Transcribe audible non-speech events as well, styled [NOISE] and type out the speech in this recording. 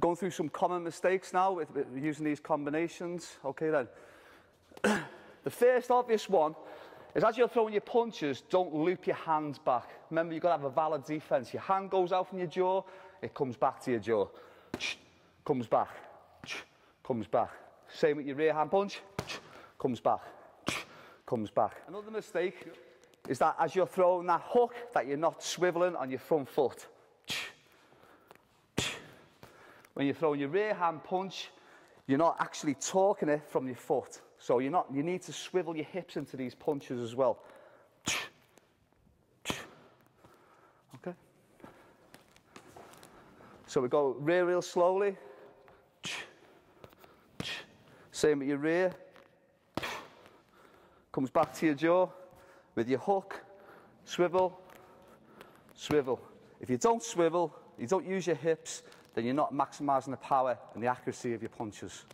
going through some common mistakes now with, with using these combinations. Okay then. [CLEARS THROAT] the first obvious one is as you're throwing your punches, don't loop your hands back. Remember, you've got to have a valid defense. Your hand goes out from your jaw, it comes back to your jaw. Comes back, comes back. Same with your rear hand punch, comes back, comes back. Another mistake is that as you're throwing that hook, that you're not swiveling on your front foot. When you're throwing your rear hand punch, you're not actually torquing it from your foot. So you're not, you need to swivel your hips into these punches as well. Okay? So we go rear real slowly. Same with your rear. Comes back to your jaw with your hook. Swivel, swivel. If you don't swivel, you don't use your hips, then you're not maximising the power and the accuracy of your punches.